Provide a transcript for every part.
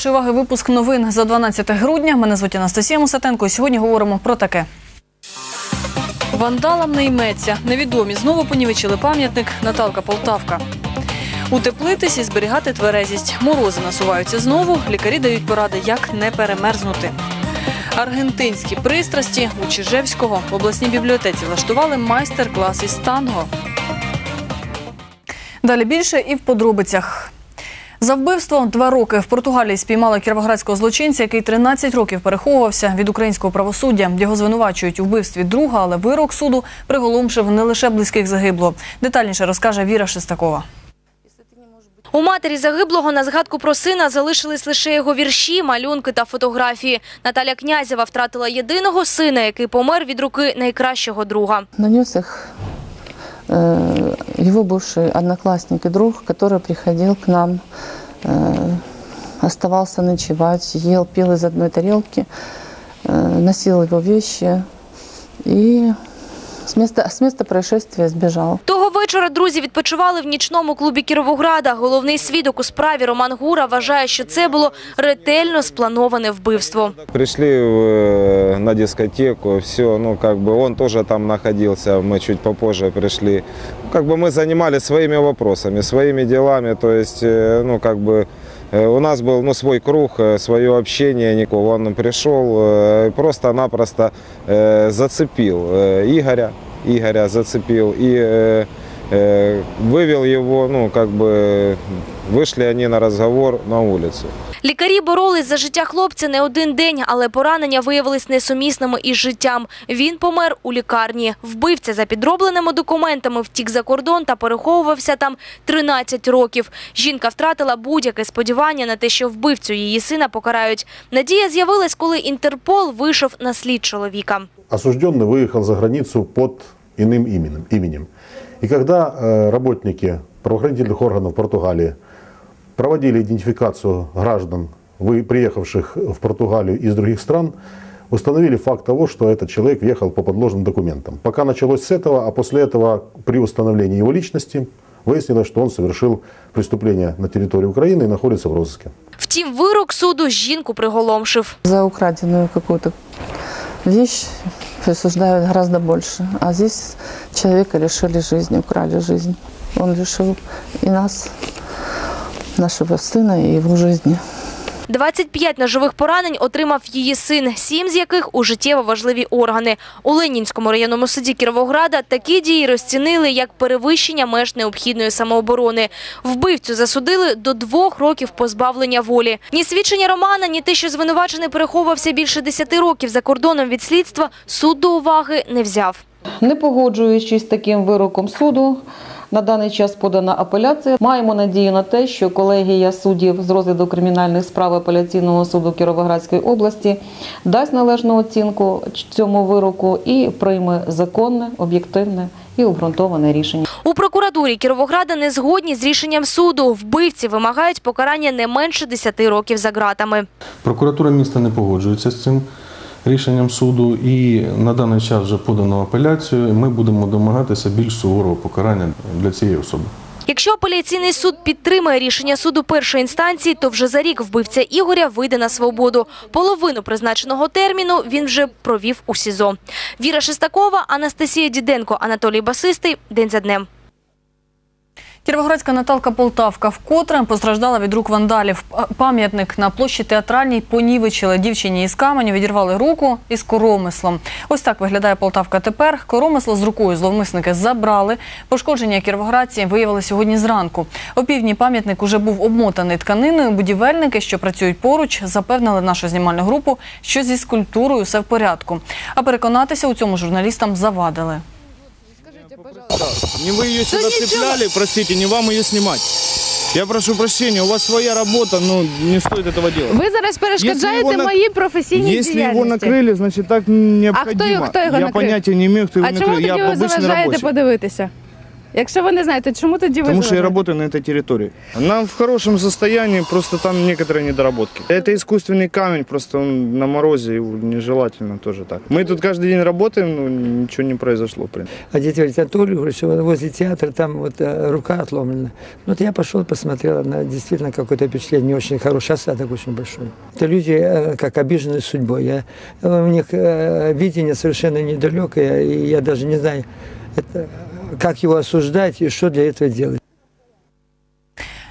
вашої уваги випуск новин за 12 грудня. Мене звуть Анастасія Мусатенко. І сьогодні говоримо про таке. Вандалам не йметься. Невідомі знову понівечили пам'ятник Наталка Полтавка. Утеплитись і зберігати тверезість. Морози насуваються знову. Лікарі дають поради, як не перемерзнути. Аргентинські пристрасті у Чижевського в обласній бібліотеці влаштували майстер-клас із танго. Далі більше і в подробицях. За вбивство два роки в Португалії спіймали кіровоградського злочинця, який 13 років переховувався від українського правосуддя. Його звинувачують у вбивстві друга, але вирок суду приголомшив не лише близьких загиблого. Детальніше розкаже Віра Шестакова. У матері загиблого на згадку про сина залишились лише його вірші, малюнки та фотографії. Наталя Князєва втратила єдиного сина, який помер від руки найкращого друга. Нанес э, его бывший одноклассник и друг, который приходил к нам, э, оставался ночевать, ел, пил из одной тарелки, э, носил его вещи и с места, с места происшествия сбежал. Того вечора друзі відпочивали в нічному клубі Кіровограда. Головний свідок у справі Роман Гура вважає, що це було ретельно сплановане вбивство. Пришли в- на дискотеку, все, ну как бы он тоже там находился, мы чуть попозже пришли. Как бы мы занимались своими вопросами, своими делами, то есть, э, ну как бы э, у нас был ну, свой круг, э, свое общение, никого. Он пришел, э, просто-напросто э, зацепил э, Игоря, Игоря зацепил и э, э, вывел его, ну как бы вышли они на разговор на улицу. Лікарі боролись за життя хлопця не один день, але поранення виявились несумісними із життям. Він помер у лікарні. Вбивця за підробленими документами втік за кордон та переховувався там 13 років. Жінка втратила будь-яке сподівання на те, що вбивцю її сина покарають. Надія з'явилась, коли Інтерпол вийшов на слід чоловіка. осужденный выехал за границу под иным именем. именем. И когда э, работники правоохранительных органов Португалии проводили идентификацию граждан, вы, приехавших в Португалию из других стран, установили факт того, что этот человек въехал по подложным документам. Пока началось с этого, а после этого при установлении его личности выяснилось, что он совершил преступление на территории Украины и находится в розыске. Втім, вирок суду жінку приголомшив. За украденную какую-то вещь присуждают гораздо больше. А здесь человека лишили жизни, украли жизнь. Он лишил и нас, нашего сына, и его жизни. 25 ножових поранень отримав її син, сім з яких у життєво важливі органи. У Ленінському районному суді Кіровограда такі дії розцінили як перевищення меж необхідної самооборони. Вбивцю засудили до двох років позбавлення волі. Ні свідчення Романа, ні те, що звинувачений переховувався більше 10 років за кордоном від слідства, суд до уваги не взяв. Не погоджуючись з таким вироком суду, на даний час подана апеляція. Маємо надію на те, що колегія суддів з розгляду кримінальних справ апеляційного суду Кіровоградської області дасть належну оцінку цьому вироку і прийме законне, об'єктивне і обґрунтоване рішення. У прокуратурі Кіровограда не згодні з рішенням суду. Вбивці вимагають покарання не менше 10 років за ґратами. Прокуратура міста не погоджується з цим рішенням суду, і на даний час вже подано апеляцію. Ми будемо домагатися більш суворого покарання для цієї особи. Якщо апеляційний суд підтримає рішення суду першої інстанції, то вже за рік вбивця Ігоря вийде на свободу. Половину призначеного терміну він вже провів у СІЗО. Віра Шестакова, Анастасія Діденко, Анатолій Басистий. День за днем. Кіровоградська Наталка Полтавка вкотре постраждала від рук вандалів. Пам'ятник на площі театральній понівечили дівчині із каменю, відірвали руку із коромислом. Ось так виглядає Полтавка тепер. Коромисло з рукою зловмисники забрали. Пошкодження кіровоградці виявили сьогодні зранку. О півдні пам'ятник уже був обмотаний тканиною. Будівельники, що працюють поруч, запевнили нашу знімальну групу, що зі скульптурою все в порядку. А переконатися у цьому журналістам завадили. Не вы ее сюда цепляли, простите, не вам ее снимать. Я прошу прощения, у вас своя работа, но не стоит этого делать. Ви зараз перешкоджаєте Якщо його на- моїй професійній Если его діяльності. накрыли, значит так необходимо. А хто його- хто його Я накрив? понятия не имею, кто его А чому накрыл. тоді Я ви обычный заважаєте рабочий. подивитися? Якщо ви не знаєте, чому тоді ви Потому что я живете? работаю на этой территории. Она в хорошем состоянии, просто там некоторые недоработки. Это искусственный камень, просто он на морозе, его нежелательно тоже так. Мы тут каждый день работаем, но ничего не произошло, в принципе. А дети говорят, Анатолий говорит, что возле театра там вот э, рука отломлена. Ну, Вот я пошел, посмотрел, она действительно какое-то впечатление не очень хорошее, осадок очень большой. Это люди э, как обиженные судьбой. Я, э, у них э, видение совершенно недалекое, и я даже не знаю, это, как его осуждать и что для этого делать.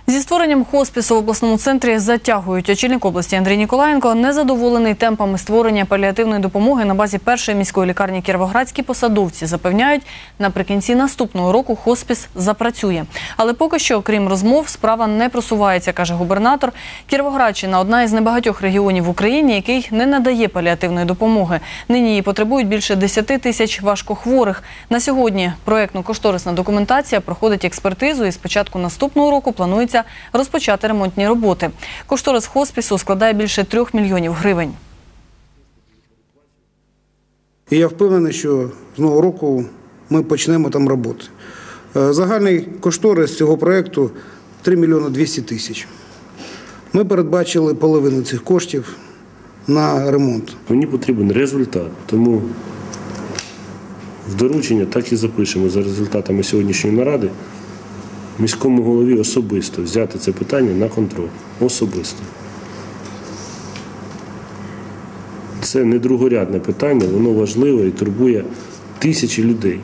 Зі створенням хоспісу в обласному центрі затягують. Очільник області Андрій Ніколаєнко незадоволений темпами створення паліативної допомоги на базі першої міської лікарні Кіровоградські посадовці запевняють, наприкінці наступного року хоспіс запрацює. Але поки що, окрім розмов, справа не просувається, каже губернатор. Кіровоградщина одна із небагатьох регіонів в Україні, який не надає паліативної допомоги. Нині її потребують більше 10 тисяч важкохворих. На сьогодні проєктно-кошторисна документація проходить експертизу і з початку наступного року планується розпочати ремонтні роботи. Кошторис хоспісу складає більше трьох мільйонів гривень. І я впевнений, що з нового року ми почнемо там роботи. Е, Загальний кошторис цього проєкту 3 мільйони 200 тисяч. Ми передбачили половину цих коштів на ремонт. Мені потрібен результат, тому в доручення так і запишемо за результатами сьогоднішньої наради міському голові особисто взяти це питання на контроль. Особисто. Це не другорядне питання, воно важливе і турбує тисячі людей.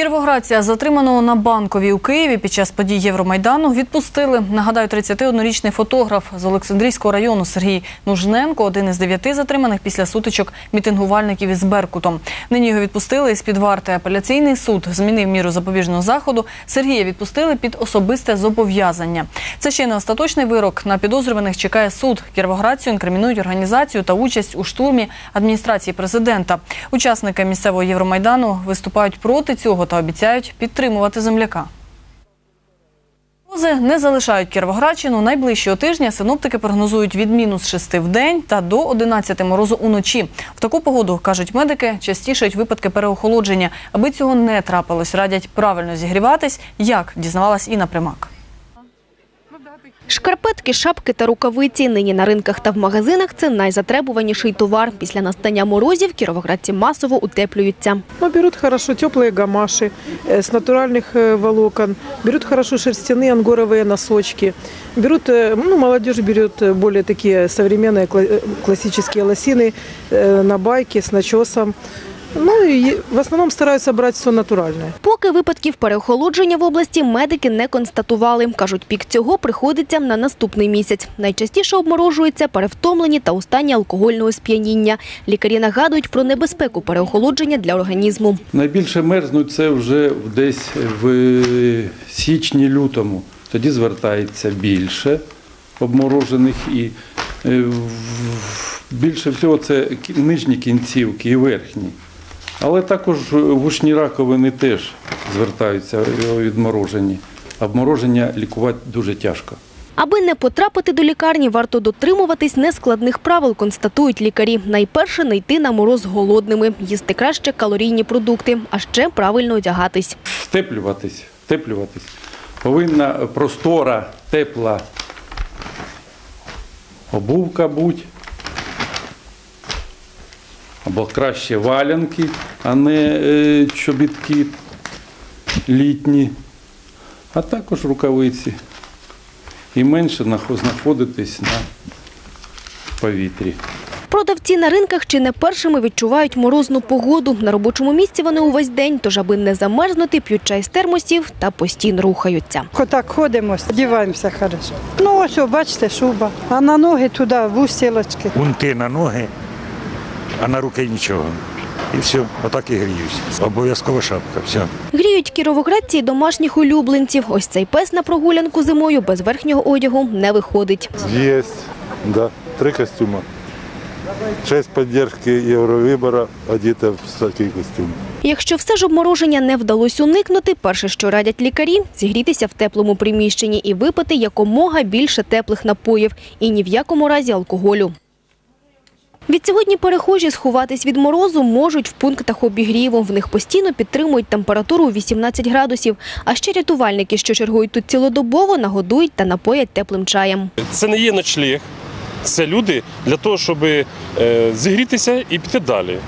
Кіровоградця, затриманого на банковій у Києві під час подій Євромайдану, відпустили. Нагадаю, 31-річний фотограф з Олександрійського району Сергій Нужненко, один із дев'яти затриманих після сутичок мітингувальників із Беркутом. Нині його відпустили із під варти. Апеляційний суд змінив міру запобіжного заходу. Сергія відпустили під особисте зобов'язання. Це ще не остаточний вирок. На підозрюваних чекає суд. Кіровоградцю інкримінують організацію та участь у штурмі адміністрації президента. Учасники місцевого Євромайдану виступають проти цього та обіцяють підтримувати земляка. Морози не залишають Кіровоградщину. Найближчого тижня синоптики прогнозують від мінус 6 в день та до 11 морозу уночі. В таку погоду, кажуть медики, частішають випадки переохолодження. Аби цього не трапилось, радять правильно зігріватись. Як дізнавалась Інна Примак. Шкарпетки, шапки та рукавиці нині на ринках та в магазинах – це найзатребуваніший товар. Після настання морозів кіровоградці масово утеплюються. Но берут хорошо теплые гамаши э, с натуральных э, волокон, берут хорошо шерстяные ангоровые носочки, берут, э, ну, молодежь берет э, более такие современные кла- э, классические лосины э, на байке с начесом. Ну и в основном стараются брать все натуральное. Поки випадків переохолодження в області медики не констатували. Кажуть, пік цього приходиться на наступний місяць. Найчастіше обморожуються перевтомлені та у стані алкогольного сп'яніння. Лікарі нагадують про небезпеку переохолодження для організму. Найбільше мерзнуть це вже десь в січні-лютому. Тоді звертається більше обморожених і е, більше всього це нижні кінцівки і верхні. Але також вушні раковини теж звертаються е, відморожені. Обмороження лікувати дуже тяжко. Аби не потрапити до лікарні, варто дотримуватись нескладних правил, констатують лікарі. Найперше – не йти на мороз голодними, їсти краще калорійні продукти, а ще правильно одягатись. Втеплюватись, втеплюватись. Повинна простора, тепла обувка бути. Або краще валянки, а не е, чобітки літні, а також рукавиці. І менше знаходитись на повітрі. Продавці на ринках чи не першими відчувають морозну погоду. На робочому місці вони увесь день, тож аби не замерзнути, п'ють чай з термосів та постійно рухаються. Отак ходимо, одіваємося хорошо. Ну ось, бачите, шуба. А на ноги туди вустілочки. Унти на ноги, а на руки нічого. І все, отак і гріюсь. Обов'язково шапка. Все. Гріють кіровоградці домашніх улюбленців. Ось цей пес на прогулянку зимою без верхнього одягу не виходить. Есть, да, три костюма. Честь поддержки Євровибора, одіти в такий костюм. Якщо все ж обмороження не вдалося уникнути, перше, що радять лікарі – зігрітися в теплому приміщенні і випити якомога більше теплих напоїв і ні в якому разі алкоголю. Відсьогодні перехожі сховатись від морозу можуть в пунктах обігріву. В них постійно підтримують температуру у 18 градусів. А ще рятувальники, що чергують тут цілодобово, нагодують та напоять теплим чаєм. Це не є ночліг, це люди для того, щоб е, зігрітися і піти далі.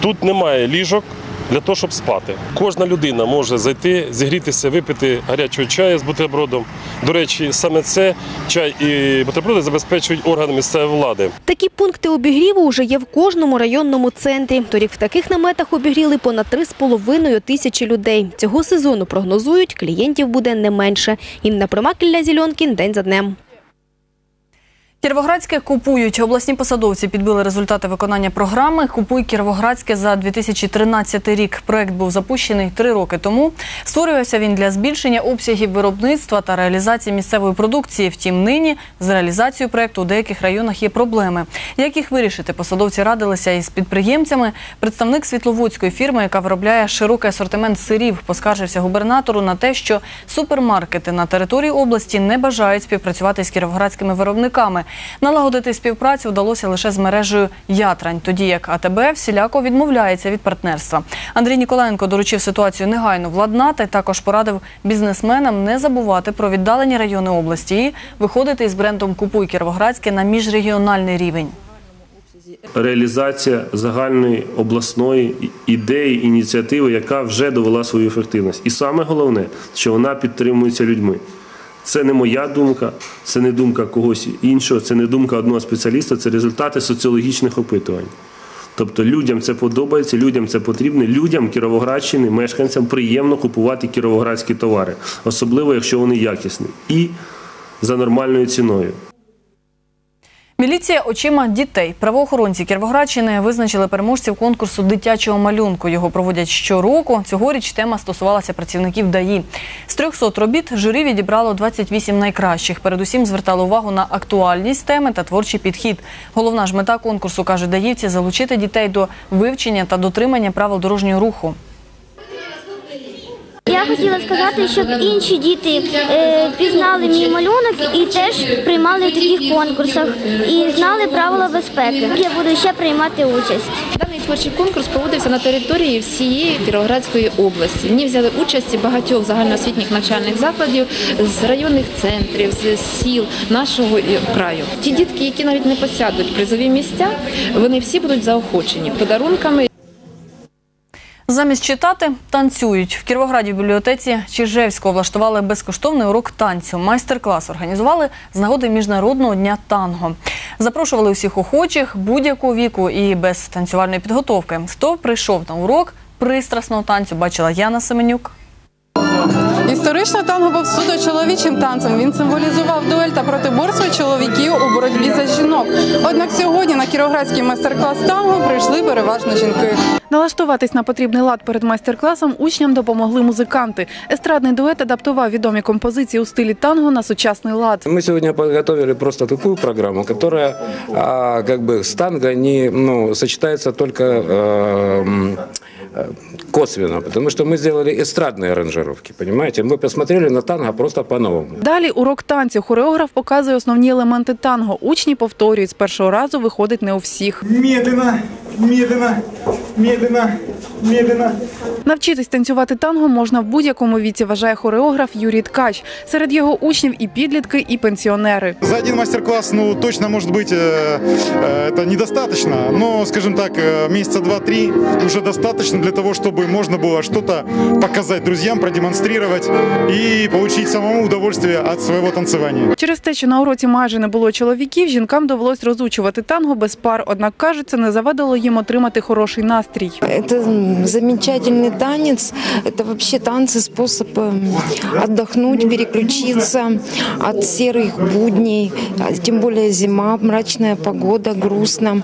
Тут немає ліжок для того, щоб спати. Кожна людина може зайти, зігрітися, випити гарячого чаю з бутербродом. До речі, саме це чай і бутерброди забезпечують органи місцевої влади. Такі пункти обігріву вже є в кожному районному центрі. Торік в таких наметах обігріли понад 3,5 тисячі людей. Цього сезону прогнозують, клієнтів буде не менше. Інна Примак, Ілля Зільонкін, день за днем. Кіровоградське купують. Обласні посадовці підбили результати виконання програми Купуй Кіровоградське за 2013 рік. Проект був запущений три роки тому. Створювався він для збільшення обсягів виробництва та реалізації місцевої продукції. Втім, нині з реалізацією проекту у деяких районах є проблеми. Як їх вирішити, посадовці радилися із підприємцями. Представник світловодської фірми, яка виробляє широкий асортимент сирів, поскаржився губернатору на те, що супермаркети на території області не бажають співпрацювати з кіровоградськими виробниками. Налагодити співпрацю вдалося лише з мережею Ятрань, тоді як АТБ всіляко відмовляється від партнерства. Андрій Ніколенко доручив ситуацію негайно владнати. Також порадив бізнесменам не забувати про віддалені райони області і виходити із брендом Купуй Кіровоградське на міжрегіональний рівень. реалізація загальної обласної ідеї, ініціативи, яка вже довела свою ефективність. І саме головне, що вона підтримується людьми. Це не моя думка, це не думка когось іншого, це не думка одного спеціаліста, це результати соціологічних опитувань. Тобто людям це подобається, людям це потрібно, людям Кіровоградщини, мешканцям приємно купувати кіровоградські товари, особливо якщо вони якісні і за нормальною ціною. Міліція очима дітей. Правоохоронці Кіровоградщини визначили переможців конкурсу дитячого малюнку. Його проводять щороку. Цьогоріч тема стосувалася працівників ДАІ. З 300 робіт журі відібрало 28 найкращих. Передусім звертали увагу на актуальність теми та творчий підхід. Головна ж мета конкурсу, каже даївці, залучити дітей до вивчення та дотримання правил дорожнього руху. Я хотіла сказати, щоб інші діти е, пізнали мій малюнок і теж приймали в таких конкурсах і знали правила безпеки. Я буду ще приймати участь. Даний творчий конкурс проводився на території всієї Кіровоградської області. В ній взяли участь багатьох загальноосвітніх навчальних закладів з районних центрів, з сіл нашого краю. Ті дітки, які навіть не посядуть призові місця, вони всі будуть заохочені подарунками. Замість читати танцюють в Кіровограді в бібліотеці Чижевського влаштували безкоштовний урок танцю. Майстер-клас організували з нагоди міжнародного дня танго. Запрошували усіх охочих будь-якого віку і без танцювальної підготовки. Хто прийшов на урок пристрасного танцю, бачила Яна Семенюк. Історично танго був суто чоловічим танцем. Він символізував дуель та протиборство чоловіків у боротьбі за жінок. Однак сьогодні на кіровоградський майстер-клас танго прийшли переважно жінки. Налаштуватись на потрібний лад перед майстер-класом учням допомогли музиканти. Естрадний дует адаптував відомі композиції у стилі танго на сучасний лад. Мы сегодня подготовили просто такую программу, которая а, как бы с танго не ну, сочетается только э, м, э, косвенно, потому что мы сделали эстрадные аранжировки, понимаете? Мы посмотрели на танго просто по-новому. Далі урок танцю. Хореограф показує основні елементи танго. Учні повторюють з першого разу, виходить не у всіх. Медленно, медленно, медленно, медленно. Навчитись танцювати танго можна в будь-якому віці, вважає хореограф Юрій Ткач. Серед його учнів і підлітки, і пенсіонери. За один мастер-класс, ну, точно, может быть, э, э, это недостаточно, но, скажем так, э, месяца два-три уже достаточно для того, чтобы можно было что-то показать друзьям, продемонстрировать и получить самому удовольствие от своего танцевания. Через те, що на уроці майже не було чоловіків, жінкам довелось розучувати танго без пар. Однак кажуть, це не завадило їм отримати хороший настрій. Это м, замечательный танец. Это вообще танцы способ эм, отдохнуть, переключиться от серых будней. А Тем более зима, мрачная погода, грустно.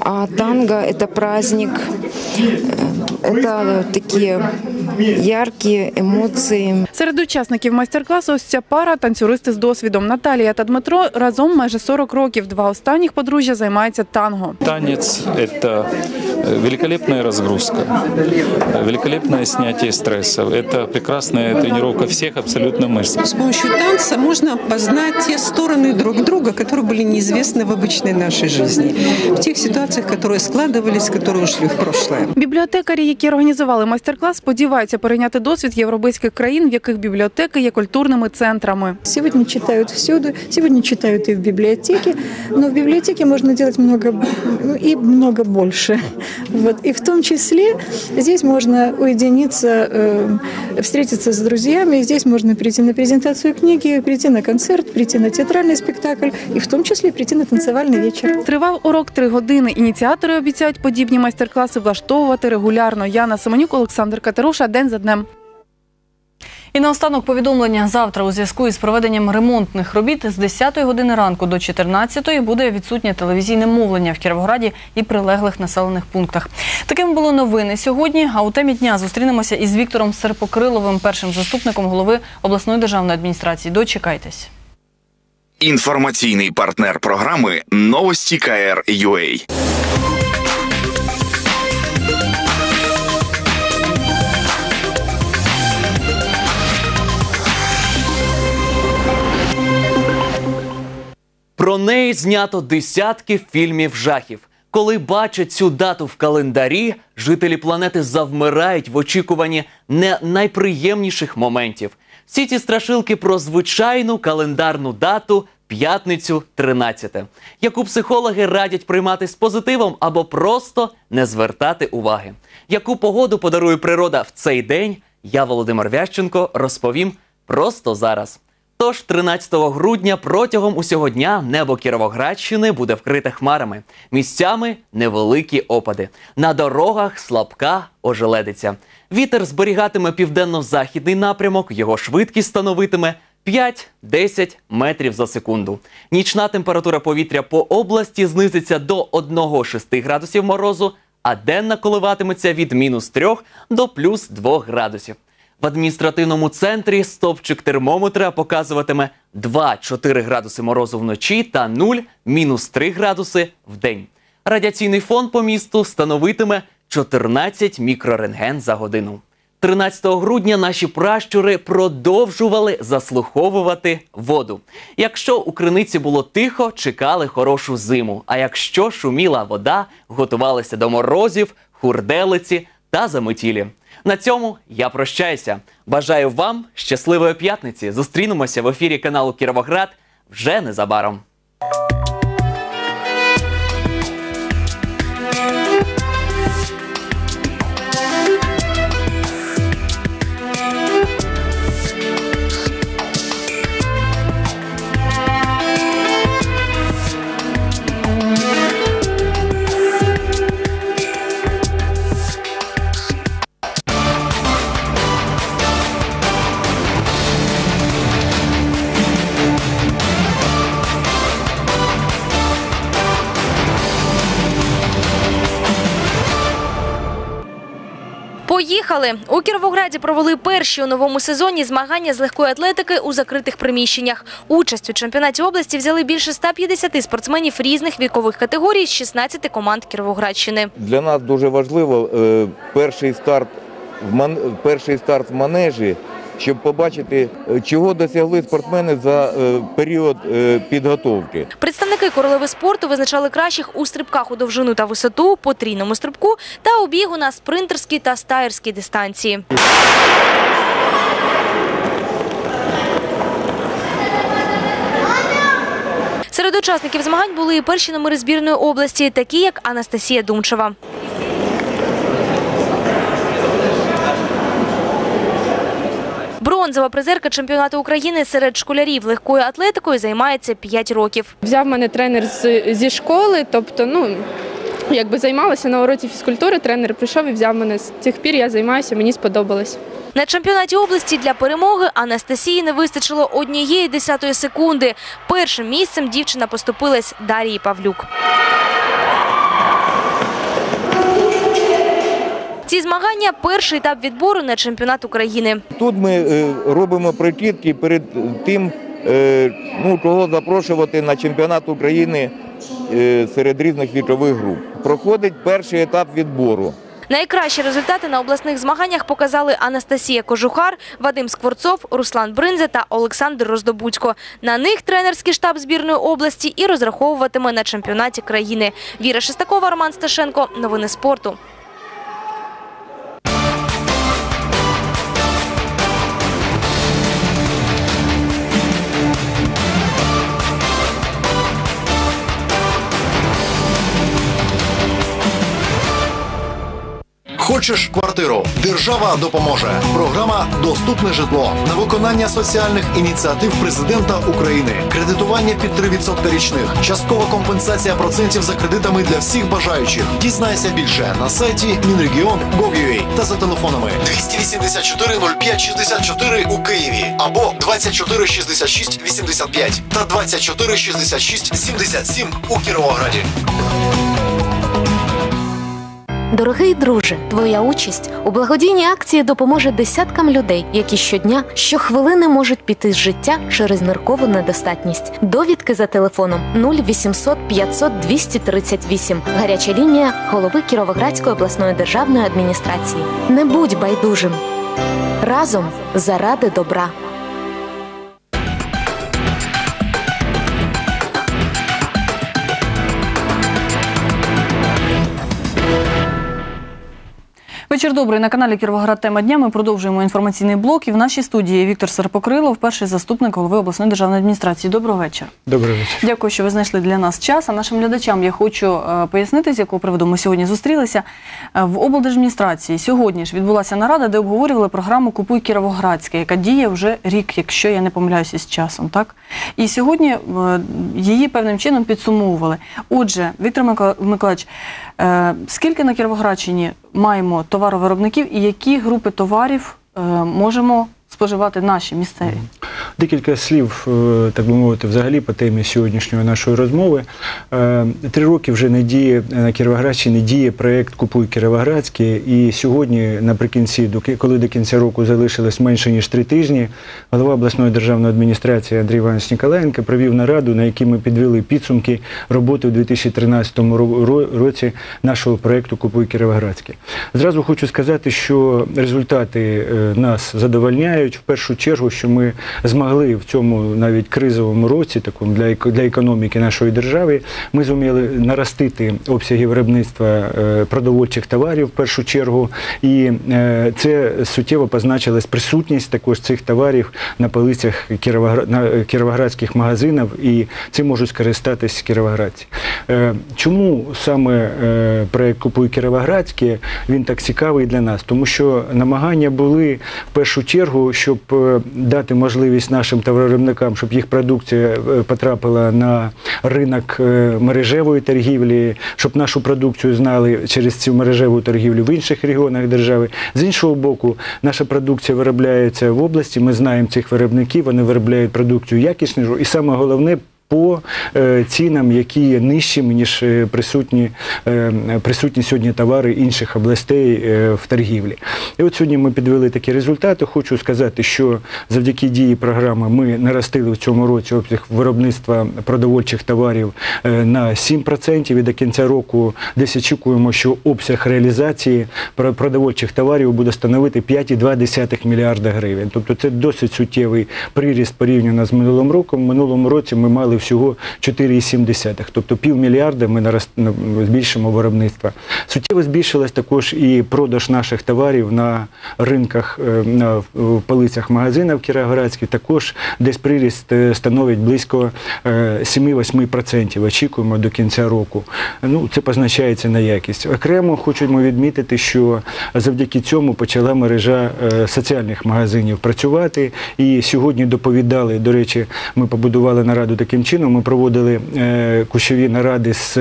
А танго – это праздник. Это такие яркие эмоции. Серед учасників майстер-класу ось ця пара танцюристи з досвідом. Наталія та Дмитро разом майже 40 років. Два останніх подружжя займаються танго. Танец – это э, великолепная разгрузка, э, великолепное снятие стрессов. Это прекрасная тренировка всех абсолютно мышц. С помощью танца можно познать те стороны друг друга, которые были неизвестны в обычной нашей жизни, в тех ситуациях, которые складывались, которые ушли в прошлое. Бібліотекарі, які організували майстер-клас, сподіваються перейняти досвід європейських країн, в яких бібліотеки є культурними центрами. Сегодня читают всюду, сегодня читают и в библиотеке, но в библиотеке можно делать много ну, и много больше. Вот. И в том числе здесь можно уединиться, э, встретиться с друзьями, здесь можно прийти на презентацию книги, прийти на концерт, прийти на театральный спектакль и в том числе прийти на танцевальный вечер. Тривав урок три години. Ініціатори обіцяють подібні майстер-класи влаштовувати регулярно. Яна Семенюк, Олександр Катеруша. День за днем. І наостанок повідомлення завтра у зв'язку із проведенням ремонтних робіт з 10 години ранку до 14 буде відсутнє телевізійне мовлення в Кіровограді і прилеглих населених пунктах. Таким було новини сьогодні. А у темі дня зустрінемося із Віктором Серпокриловим, першим заступником голови обласної державної адміністрації. Дочекайтесь. Інформаційний партнер програми Новості КР.UA. Про неї знято десятки фільмів жахів. Коли бачать цю дату в календарі, жителі планети завмирають в очікуванні не найприємніших моментів. Всі ці страшилки про звичайну календарну дату п'ятницю 13, яку психологи радять приймати з позитивом або просто не звертати уваги. Яку погоду подарує природа в цей день, я, Володимир Вященко, розповім просто зараз. Тож 13 грудня протягом усього дня небо Кіровоградщини буде вкрите хмарами. Місцями невеликі опади. На дорогах слабка ожеледиця. Вітер зберігатиме південно-західний напрямок, його швидкість становитиме 5-10 метрів за секунду. Нічна температура повітря по області знизиться до 1-6 градусів морозу, а денна коливатиметься від мінус 3 до плюс 2 градусів. В адміністративному центрі стовпчик термометра показуватиме 2-4 градуси морозу вночі та 0-3 градуси в день. Радіаційний фон по місту становитиме 14 мікрорентген за годину. 13 грудня наші пращури продовжували заслуховувати воду. Якщо у криниці було тихо, чекали хорошу зиму. А якщо шуміла вода, готувалися до морозів, хурделиці та заметілі. На цьому я прощаюся. Бажаю вам щасливої п'ятниці. Зустрінемося в ефірі каналу Кіровоград вже незабаром. Поїхали! У Кіровограді провели перші у новому сезоні змагання з легкої атлетики у закритих приміщеннях. Участь у чемпіонаті області взяли більше 150 спортсменів різних вікових категорій з 16 команд Кіровоградщини. Для нас дуже важливо е, перший старт перший старт в манежі, щоб побачити, е, чого досягли спортсмени за е, період е, підготовки. Представники королеви спорту визначали кращих у стрибках у довжину та висоту, потрійному стрибку та у бігу на спринтерській та стаєрській дистанції. Серед учасників змагань були і перші номери збірної області, такі як Анастасія Думчева. Бронзова призерка чемпіонату України серед школярів легкою атлетикою займається 5 років. Взяв мене тренер з, зі школи, тобто, ну. Якби займалася на уроці фізкультури, тренер прийшов і взяв мене з цих пір. Я займаюся, мені сподобалось. На чемпіонаті області для перемоги Анастасії не вистачило однієї десятої секунди. Першим місцем дівчина поступилась Дарії Павлюк. Ці змагання перший етап відбору на чемпіонат України. Тут ми е, робимо причітки перед тим, е, ну, кого запрошувати на чемпіонат України е, серед різних вікових груп. Проходить перший етап відбору. Найкращі результати на обласних змаганнях показали Анастасія Кожухар, Вадим Скворцов, Руслан Бринзе та Олександр Роздобудько. На них тренерський штаб збірної області і розраховуватиме на чемпіонаті країни. Віра Шестакова, Роман Сташенко. Новини спорту. Хочеш квартиру? Держава допоможе. Програма Доступне житло на виконання соціальних ініціатив президента України. Кредитування під 3% річних. Часткова компенсація процентів за кредитами для всіх бажаючих. Дізнайся більше на сайті Мінрегіон.gov.ua та за телефонами 284 05 64 у Києві або 24 66 85 та 24 66 77 у Кіровограді. Дорогий друже, твоя участь у благодійній акції допоможе десяткам людей, які щодня, щохвилини можуть піти з життя через ниркову недостатність. Довідки за телефоном 0800 500 238. Гаряча лінія голови Кіровоградської обласної державної адміністрації. Не будь байдужим. Разом заради добра. Вечір добрий на каналі Кіровоград. Тема дня. Ми продовжуємо інформаційний блок. І в нашій студії Віктор Серпокрилов, перший заступник голови обласної державної адміністрації. Доброго вечора. Добрий вечір. Дякую, що ви знайшли для нас час. А нашим глядачам я хочу е, пояснити, з якого приводу ми сьогодні зустрілися. Е, В облдержадміністрації сьогодні ж відбулася нарада, де обговорювали програму Купуй Кіровоградське, яка діє вже рік, якщо я не помиляюся з часом. Так і сьогодні е, її певним чином підсумовували. Отже, Віктор Микола- Миколаївич, скільки на Кіровоградщині маємо товаровиробників і які групи товарів е, можемо споживати наші місцеві? Декілька слів, е, так би мовити, взагалі по темі сьогоднішньої нашої розмови. Е, Три роки вже не діє на Кіровоградщині діє проєкт Купуй Кіровоградське. І сьогодні, наприкінці, коли до кінця року залишилось менше ніж три тижні, голова обласної державної адміністрації Андрій Іванович Ніколаєнко провів нараду, на якій ми підвели підсумки роботи у 2013 ро- ро- році нашого проєкту Купуй Кіровоградське. Зразу хочу сказати, що результати е, нас задовольняють. В першу чергу, що ми змогли в цьому навіть кризовому році, такому для для економіки нашої держави, ми зуміли наростити обсяги виробництва е, продовольчих товарів в першу чергу, і е, це суттєво позначилась присутність також цих товарів на полицях е, кіровоградських магазинів, і цим можуть скористатись кіровоградці. Чому саме проект Купуй Кіровоградське він так цікавий для нас? Тому що намагання були в першу чергу, щоб дати можливість нашим товаровиробникам, щоб їх продукція е, потрапила на ринок е, мережевої торгівлі, щоб нашу продукцію знали через цю мережеву торгівлю в інших регіонах держави. З іншого боку, наша продукція виробляється в області. Ми знаємо цих виробників, вони виробляють продукцію якіснішу, і саме головне. По е, цінам, які є нижчими, ніж е, присутні, е, присутні сьогодні товари інших областей в торгівлі. І от сьогодні ми підвели такі результати. Хочу сказати, що завдяки дії програми ми наростили в цьому році обсяг виробництва продовольчих товарів на 7%. І до кінця року десь очікуємо, що обсяг реалізації продовольчих товарів буде становити 5,2 мільярда гривень. Тобто це досить суттєвий приріст порівняно з минулим роком. В минулому році ми мали всього 4,7. Тобто півмільярда ми збільшимо виробництво. Суттєво збільшилась також і продаж наших товарів на ринках, е, на полицях магазинів кіровоградських. Також десь приріст е, становить близько е, 7-8%. Очікуємо до кінця року. Ну, це позначається на якість. Окремо хочемо відмітити, що завдяки цьому почала мережа е, соціальних магазинів працювати. І сьогодні доповідали, до речі, ми побудували нараду таким чином. Ми проводили е, кущові наради з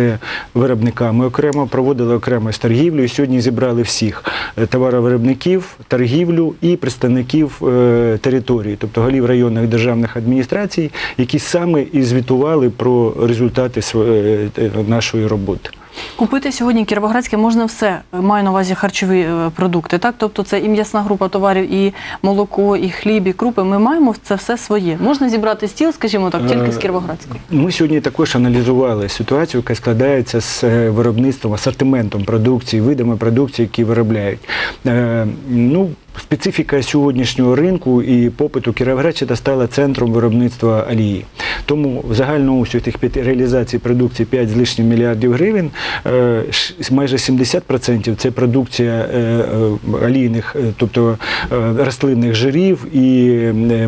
виробниками окремо, проводили окремо з торгівлею. Сьогодні зібрали всіх е, товаровиробників, торгівлю і представників е, території, тобто голів районних державних адміністрацій, які саме і звітували про результати нашої роботи. Купити сьогодні кіровоградське можна все. Маю на увазі харчові е, продукти. Так, тобто це і м'ясна група товарів, і молоко, і хліб, і крупи. Ми маємо це все своє. Можна зібрати стіл, скажімо так, тільки з Е, кіровоградського. Ми сьогодні також аналізували ситуацію, яка складається з е, виробництвом, асортиментом продукції, видами продукції, які виробляють. Е, Ну, Специфіка сьогоднішнього ринку і попиту Кіровоградщина стала центром виробництва олії. Тому в загальному усіх тих реалізацій продукції 5 з лишнім мільярдів гривень, е, майже 70% це продукція е, е, олійних, тобто рослинних жирів і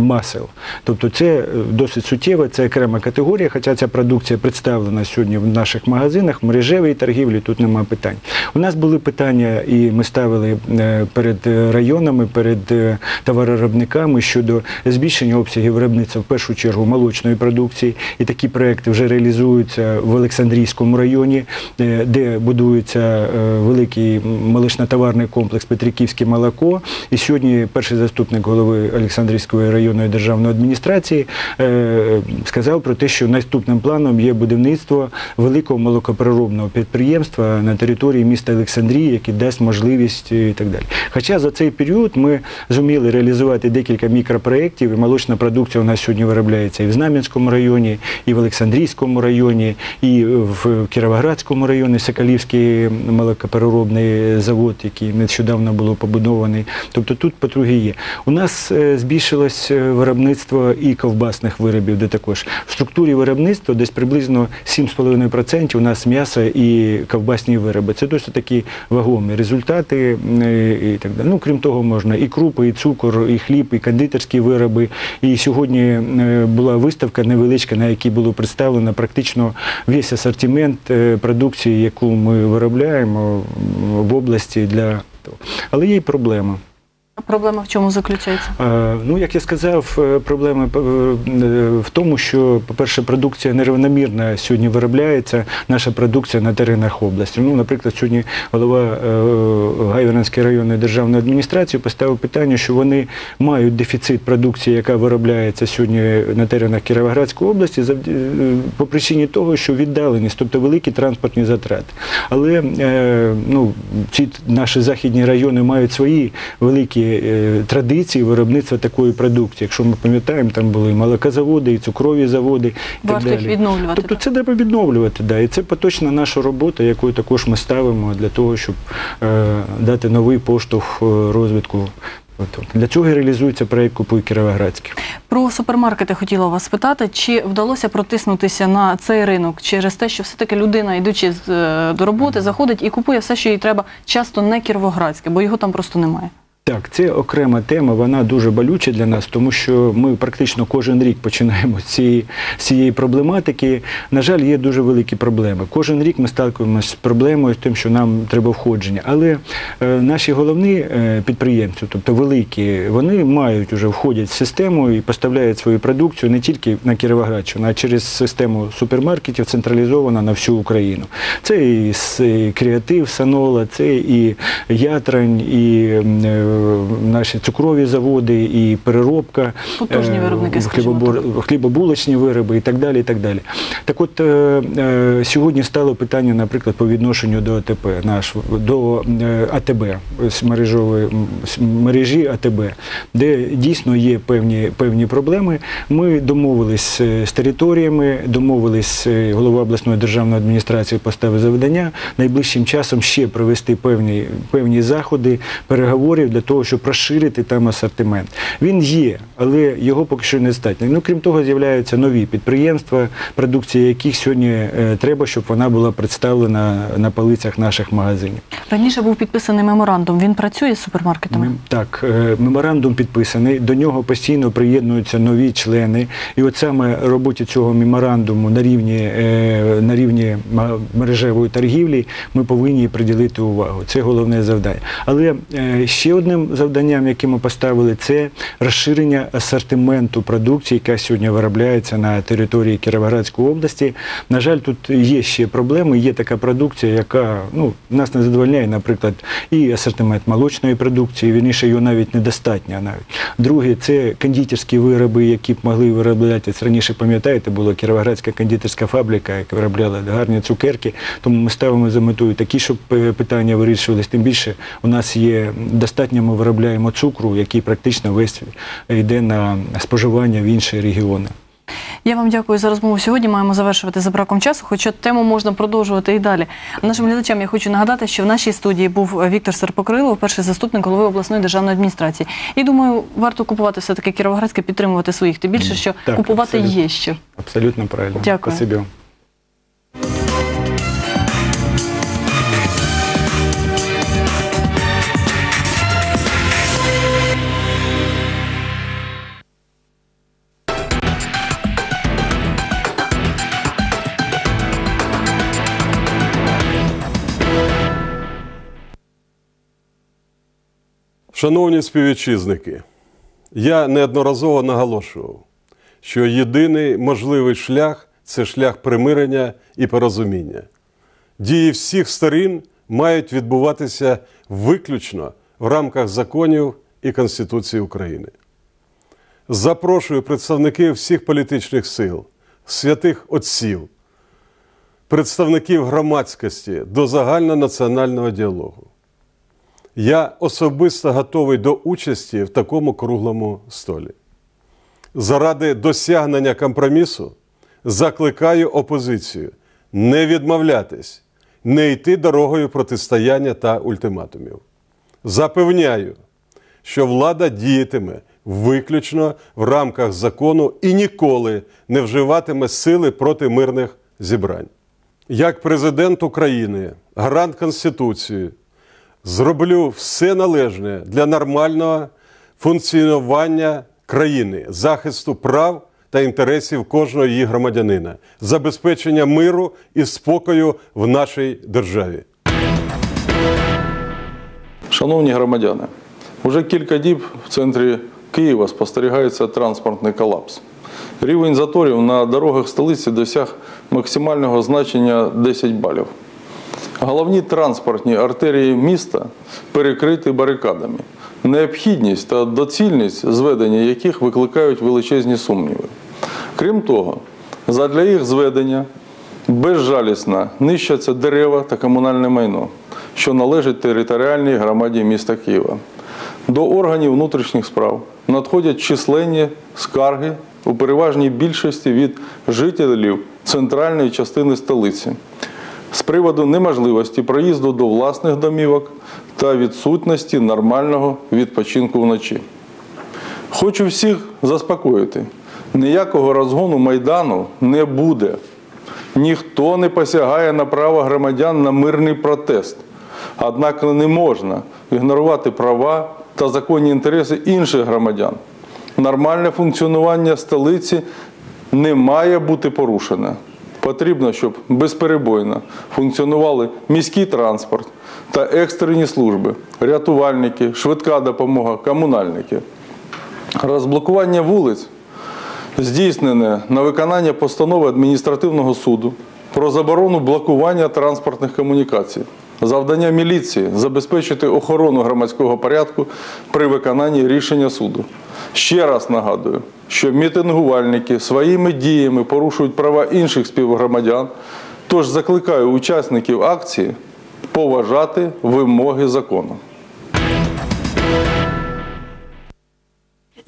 масел. Тобто це досить суттєво, це окрема категорія, хоча ця продукція представлена сьогодні в наших магазинах, в мережевій торгівлі, тут немає питань. У нас були питання, і ми ставили перед е, районами, перед е, товаровиробниками щодо збільшення обсягів виробництва в першу чергу молочної продукції. І такі проекти вже реалізуються в Олександрійському районі, е, де будується е, великий молочно-товарний комплекс Петриківське молоко. І сьогодні перший заступник голови Олександрійської районної державної адміністрації сказав про те, що наступним планом є будівництво великого молокопереробного підприємства на території міста Олександрії, яке дасть можливість і так далі. Хоча за цей період ми зуміли реалізувати декілька мікропроєктів, і молочна продукція у нас сьогодні виробляється і в Знам'янському районі, і в Олександрійському районі, і в Кіровоградському районі Соколівський молокопереробний завод, який нещодавно було побудований. Тобто тут потуги є. У нас е, збільшилось е, виробництво і ковбасних виробів, де також в структурі виробництва десь приблизно 7,5% у нас м'ясо і ковбасні вироби. Це досить такі вагомі результати е, і так далі. Ну, крім того, можна і крупи, і цукор, і хліб, і кондитерські вироби. І сьогодні е, була виставка невеличка, на якій було представлено практично весь асортимент е, продукції, яку ми виробляємо в області для. Але є й проблема. Проблема в чому заключається? Е, Ну, як я сказав, е, проблема е, в тому, що, по-перше, продукція нерівномірно сьогодні виробляється, наша продукція на теренах області. Ну, наприклад, сьогодні голова Гайворонської районної державної адміністрації поставив питання, що вони мають дефіцит продукції, яка виробляється сьогодні на теренах Кіровоградської області, по причині того, що віддаленість, тобто великі транспортні затрати. Але ну, ці наші західні райони мають свої великі традиції виробництва такої продукції. Якщо ми пам'ятаємо, там були і молокозаводи, і цукрові заводи. І Варто так їх далі. відновлювати, Тобто це треба відновлювати. Да. І це поточна наша робота, яку також ми ставимо для того, щоб е, дати новий поштовх е, розвитку. Для цього і реалізується проєкт Купуй Кіровоградське. Про супермаркети хотіла вас спитати, чи вдалося протиснутися на цей ринок через те, що все-таки людина, йдучи е, до роботи, заходить і купує все, що їй треба, часто не кіровоградське, бо його там просто немає. Так, це окрема тема, вона дуже болюча для нас, тому що ми практично кожен рік починаємо з цієї, цієї проблематики. На жаль, є дуже великі проблеми. Кожен рік ми сталкуємося з проблемою, з тим, що нам треба входження. Але е, наші головні е, підприємці, тобто великі, вони мають вже входять в систему і поставляють свою продукцію не тільки на Кіровоградщину, а через систему супермаркетів централізована на всю Україну. Це і і креатив, санола, це і ятрань, і е, наші цукрові заводи, і переробка, Потужні е, виробники, хлібобор- хлібобулочні вироби і так далі. І так далі. Так от е, е, сьогодні стало питання, наприклад, по відношенню до АТП, наш, до АТБ, мережової мережі АТБ, де дійсно є певні, певні проблеми. Ми домовились з територіями, домовились, голова обласної державної адміністрації поставив завдання найближчим часом ще провести певні, певні заходи, переговорів для того, щоб розширити там асортимент. Він є, але його поки що недостатньо. Ну, крім того, з'являються нові підприємства, продукція яких сьогодні е, треба, щоб вона була представлена на полицях наших магазинів. Раніше був підписаний меморандум. Він працює з супермаркетами? Так, е, меморандум підписаний, до нього постійно приєднуються нові члени. І от саме роботі цього меморандуму на рівні, е, на рівні мережевої торгівлі ми повинні приділити увагу. Це головне завдання. Але ще одним завданням, яке ми поставили, це розширення асортименту продукції, яка сьогодні виробляється на території Кіровоградської області. На жаль, тут є ще проблеми. Є така продукція, яка ну, нас не задовольняє. наприклад, і асортимент молочної продукції, вірніше його навіть недостатньо. Навіть. Друге, це кондитерські вироби, які б могли вироблятися. Раніше, пам'ятаєте, була Кіровоградська кондитерська фабрика, яка виробляла гарні цукерки, тому ми ставимо за метою такі, щоб е, питання вирішувались. Тим більше у нас є достатньо, ми виробляємо цукру, який практично весь йде на споживання в інші регіони. Я вам дякую за розмову. Сьогодні маємо завершувати за браком часу, хоча тему можна продовжувати і далі. Нашим глядачам я хочу нагадати, що в нашій студії був Віктор Серпокрилов, перший заступник голови обласної державної адміністрації. І думаю, варто купувати все-таки Кіровоградське, підтримувати своїх. Тим більше, що Так, купувати абсолютно. є що. Абсолютно правильно. Дякую. Спасибі. Шановні співвітчизники, я неодноразово наголошував, що єдиний можливий шлях це шлях примирення і порозуміння. Дії всіх сторін мають відбуватися виключно в рамках законів і Конституції України. Запрошую представників всіх політичних сил, святих отців, представників громадськості до загальнонаціонального діалогу. Я особисто готовий до участі в такому круглому столі. Заради досягнення компромісу закликаю опозицію не відмовлятись, не йти дорогою протистояння та ультиматумів. Запевняю, що влада діятиме виключно в рамках закону і ніколи не вживатиме сили проти мирних зібрань. Як президент України, гарант Конституції, зроблю все належне для нормального функціонування країни, захисту прав та інтересів кожного її громадянина, забезпечення миру і спокою в нашій державі. Шановні громадяни, уже кілька діб в центрі Києва спостерігається транспортний колапс. Рівень заторів на дорогах столиці досяг максимального значення 10 балів. Головні транспортні артерії міста перекриті барикадами, необхідність та доцільність зведення яких викликають величезні сумніви. Крім того, задля їх зведення безжалісно нищаться дерева та комунальне майно, що належить територіальній громаді міста Києва. До органів внутрішніх справ надходять численні скарги у переважній більшості від жителів центральної частини столиці з приводу неможливості проїзду до власних домівок та відсутності нормального відпочинку вночі. Хочу всіх заспокоїти: ніякого розгону майдану не буде. Ніхто не посягає на право громадян на мирний протест. Однак не можна ігнорувати права та законні інтереси інших громадян. Нормальне функціонування столиці не має бути порушене. Потрібно, щоб безперебойно функціонували міський транспорт та екстрені служби, рятувальники, швидка допомога, комунальники. Розблокування вулиць здійснене на виконання постанови адміністративного суду про заборону блокування транспортних комунікацій. Завдання міліції забезпечити охорону громадського порядку при виконанні рішення суду. Ще раз нагадую, що мітингувальники своїми діями порушують права інших співгромадян, тож закликаю учасників акції поважати вимоги закону.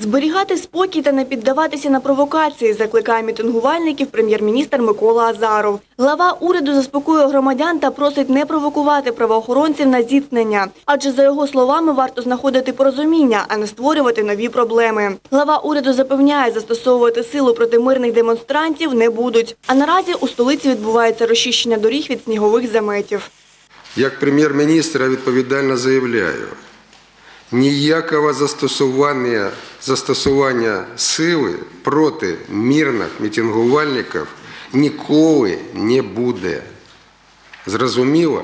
Зберігати спокій та не піддаватися на провокації, закликає мітингувальників прем'єр-міністр Микола Азаров. Глава уряду заспокоює громадян та просить не провокувати правоохоронців на зіткнення. Адже за його словами варто знаходити порозуміння, а не створювати нові проблеми. Глава уряду запевняє, застосовувати силу проти мирних демонстрантів не будуть. А наразі у столиці відбувається розчищення доріг від снігових заметів. Як прем'єр-міністр я відповідально заявляю, ніякого застосування, застосування сили проти мирних мітингувальників ніколи не буде. Зрозуміло?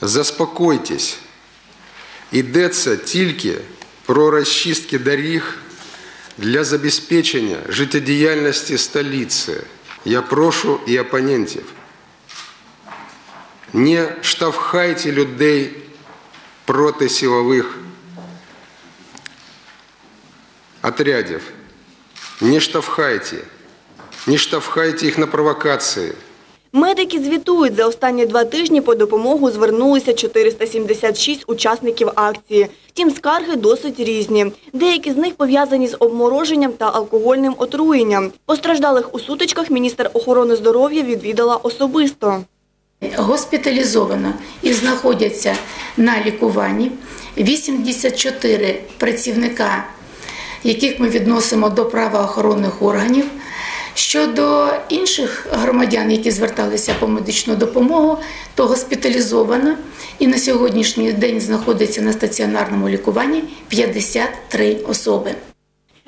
Заспокойтесь. Йдеться тільки про розчистки доріг для забезпечення життєдіяльності столиці. Я прошу і опонентів Не штовхайте людей проти силових отрядів. Не штовхайте. Не штовхайте їх на провокації. Медики звітують, за останні два тижні по допомогу звернулися 476 учасників акції. Втім, скарги досить різні. Деякі з них пов'язані з обмороженням та алкогольним отруєнням. Постраждалих у сутичках міністр охорони здоров'я відвідала особисто. Госпіталізовано і знаходяться на лікуванні 84 працівника, яких ми відносимо до правоохоронних органів. Щодо інших громадян, які зверталися по медичну допомогу, то госпіталізовано і на сьогоднішній день знаходиться на стаціонарному лікуванні 53 особи.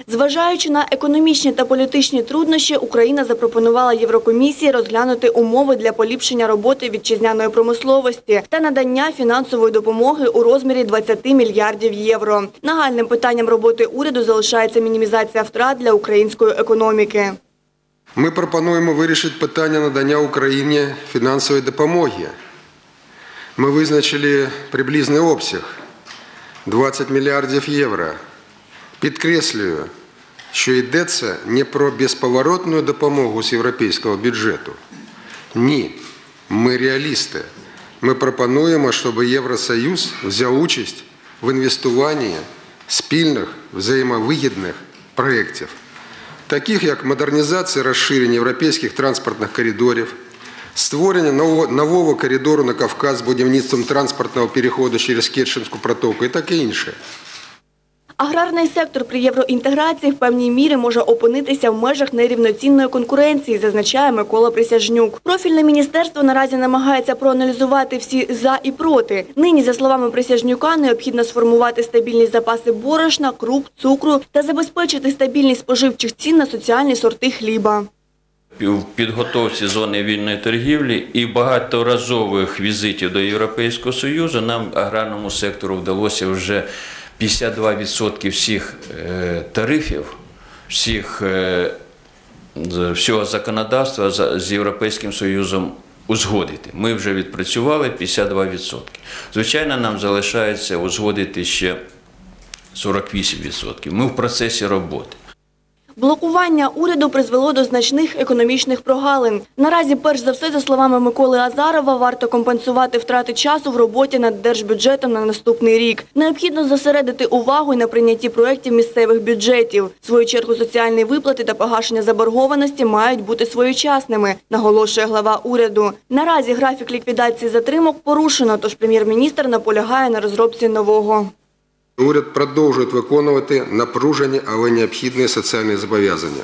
Зважаючи на економічні та політичні труднощі, Україна запропонувала Єврокомісії розглянути умови для поліпшення роботи вітчизняної промисловості та надання фінансової допомоги у розмірі 20 мільярдів євро. Нагальним питанням роботи уряду залишається мінімізація втрат для української економіки. Ми пропонуємо вирішити питання надання Україні фінансової допомоги. Ми визначили приблизний обсяг 20 мільярдів євро. Підкреслюю, що йдеться не про безповоротну допомогу з європейського бюджету. Ні, ми реалісти. Ми пропонуємо, щоб Євросоюз взяв участь в інвестуванні спільних взаємовигідних проєктів, таких як модернізація розширення європейських транспортних коридорів, створення нового, нового коридору на Кавказ з будівництвом транспортного переходу через Керченську протоку і таке інше. Аграрний сектор при євроінтеграції в певній мірі може опинитися в межах нерівноцінної конкуренції, зазначає Микола Присяжнюк. Профільне міністерство наразі намагається проаналізувати всі за і проти. Нині, за словами Присяжнюка, необхідно сформувати стабільні запаси борошна, круп, цукру та забезпечити стабільність споживчих цін на соціальні сорти хліба. в підготовці зони вільної торгівлі і багаторазових візитів до Європейського Союзу нам аграрному сектору вдалося вже 52% всіх е, тарифів, всіх, е, всього законодавства з Європейським Союзом узгодити. Ми вже відпрацювали 52%. Звичайно, нам залишається узгодити ще 48%. Ми в процесі роботи. Блокування уряду призвело до значних економічних прогалин. Наразі, перш за все, за словами Миколи Азарова, варто компенсувати втрати часу в роботі над держбюджетом на наступний рік. Необхідно зосередити увагу й на прийнятті проєктів місцевих бюджетів. В свою чергу соціальні виплати та погашення заборгованості мають бути своєчасними, наголошує глава уряду. Наразі графік ліквідації затримок порушено, тож прем'єр-міністр наполягає на розробці нового. Уряд продовжує виконувати напружені, але необхідні соціальні зобов'язання.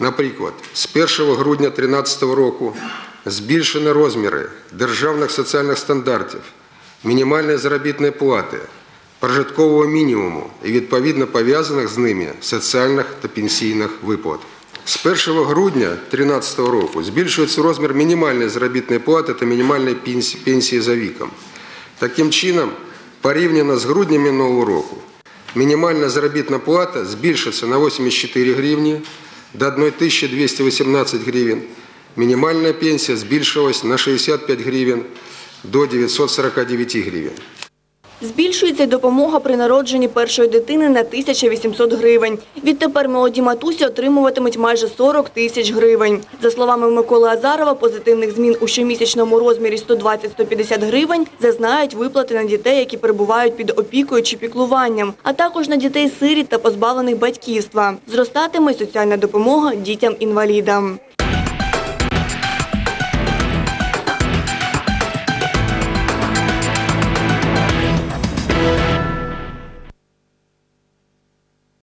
Наприклад, з 1 грудня 2013 року збільшені розміри державних соціальних стандартів, мінімальної заробітної плати, прожиткового мінімуму і відповідно пов'язаних з ними соціальних та пенсійних виплат. З 1 грудня 2013 року збільшується розмір мінімальної заробітної плати та мінімальної пенсії- за віком. Таким чином, порівняно з груднем минулого року, мінімальна заробітна плата збільшиться на 84 гривні до 1218 гривень, мінімальна пенсія збільшилась на 65 гривень до 949 гривень. Збільшується допомога при народженні першої дитини на 1800 гривень. Відтепер молоді матусі отримуватимуть майже 40 тисяч гривень. За словами Миколи Азарова, позитивних змін у щомісячному розмірі 120-150 гривень зазнають виплати на дітей, які перебувають під опікою чи піклуванням, а також на дітей сиріт та позбавлених батьківства. Зростатиме соціальна допомога дітям-інвалідам.